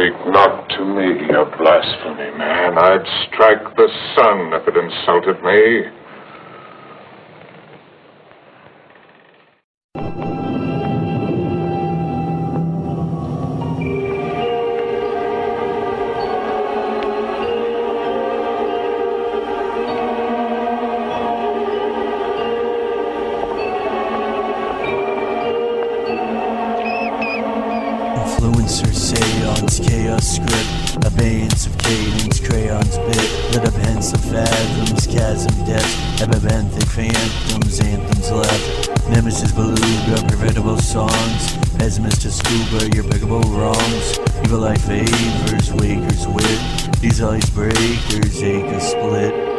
Speak not to me of blasphemy, man. I'd strike the sun if it insulted me. Influencer seance, chaos script, abeyance of cadence, crayons bit, lit up hence of fathoms, chasm depth, epibenthic phantoms, anthems left, nemesis beluga, preventable songs, pessimist to scuba, your pickable wrongs, evil eye favors, wakers wit, these ice breakers, acres split.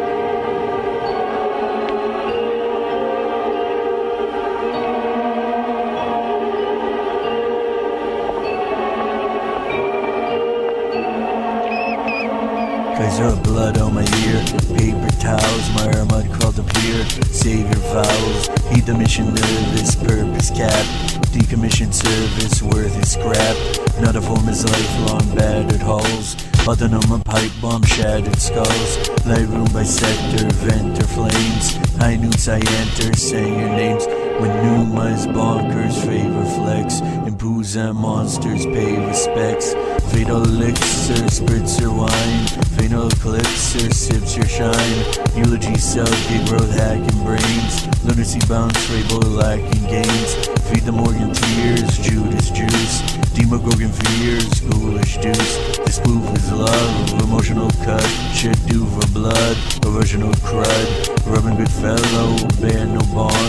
Kaiser of blood on my ear, paper towels, my mud crawled up here. Save your vowels, heed the mission of this purpose cap. Decommissioned service worth his scrap. Not a form is lifelong battered hulls. Autonomous pipe bomb shattered skulls. Light room by sector, venter flames. High noons I enter, saying your names. When Numa's bonkers favor flex. Improves and monsters pay respects. Fatal elixir, spritzer wine. Fatal eclipser, sips your shine. Eulogy self, gig growth hacking brains. Lunacy bounce, Rabel lacking gains. Feed the Morgan tears, Judas juice. Demogorgon fears, ghoulish deuce. This spoof is love, emotional cut. Shit do for blood, original crud. Rubbing good fellow, bear no barn.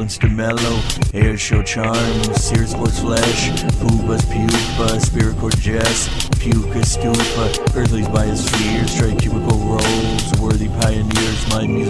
Goblins to mellow, air show charm. Sear sports flesh, pubas pupa, spirit core jest. Puka stupa, earthly's biosphere. Strike cubicle rolls, worthy pioneers, my moles.